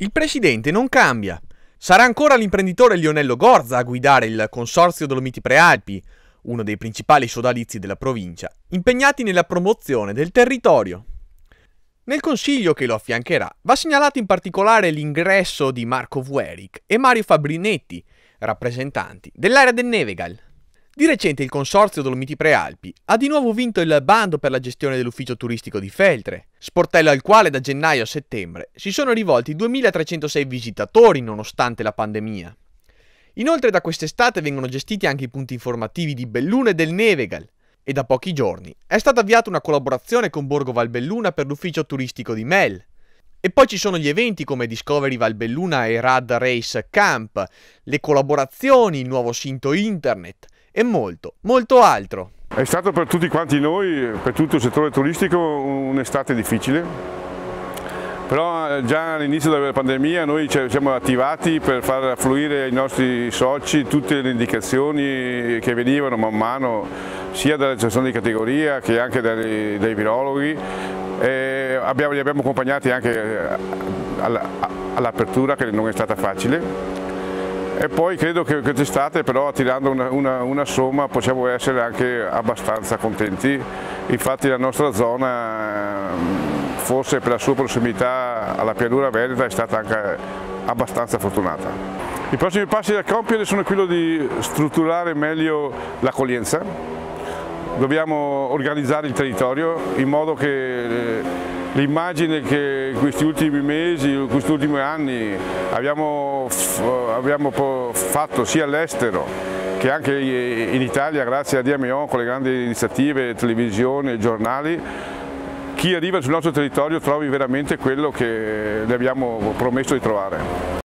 Il presidente non cambia. Sarà ancora l'imprenditore Lionello Gorza a guidare il Consorzio Dolomiti Prealpi, uno dei principali sodalizi della provincia, impegnati nella promozione del territorio. Nel consiglio che lo affiancherà va segnalato in particolare l'ingresso di Marco Vueric e Mario Fabrinetti, rappresentanti dell'area del Nevegal. Di recente il Consorzio Dolomiti Prealpi ha di nuovo vinto il bando per la gestione dell'ufficio turistico di Feltre, sportello al quale da gennaio a settembre si sono rivolti 2306 visitatori nonostante la pandemia. Inoltre da quest'estate vengono gestiti anche i punti informativi di Belluno e del Nevegal e da pochi giorni è stata avviata una collaborazione con Borgo Valbelluna per l'ufficio turistico di Mel. E poi ci sono gli eventi come Discovery Valbelluna e Rad Race Camp, le collaborazioni, il nuovo sito internet, e molto, molto altro. È stato per tutti quanti noi, per tutto il settore turistico, un'estate difficile, però eh, già all'inizio della pandemia noi ci siamo attivati per far fluire ai nostri soci tutte le indicazioni che venivano man mano sia dalle associazioni di categoria che anche dai, dai virologhi. Abbiamo, li abbiamo accompagnati anche eh, all'apertura che non è stata facile e poi credo che quest'estate però tirando una, una, una, somma possiamo essere anche abbastanza contenti, infatti la nostra zona forse per la sua prossimità alla pianura veneta è stata anche abbastanza fortunata. I prossimi passi da compiere sono quello di strutturare meglio l'accoglienza, dobbiamo organizzare il territorio in modo che l'immagine che in questi ultimi mesi, in questi ultimi anni abbiamo, abbiamo fatto sia all'estero che anche in Italia grazie a DMO con le grandi iniziative, televisione giornali, chi arriva sul nostro territorio trovi veramente quello che le abbiamo promesso di trovare.